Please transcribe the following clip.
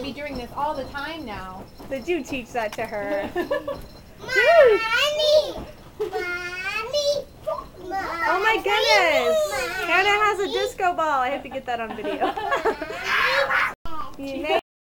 To be doing this all the time now. Did you teach that to her? Mommy! Mommy! Oh my goodness! Hannah has a disco ball. I have to get that on video.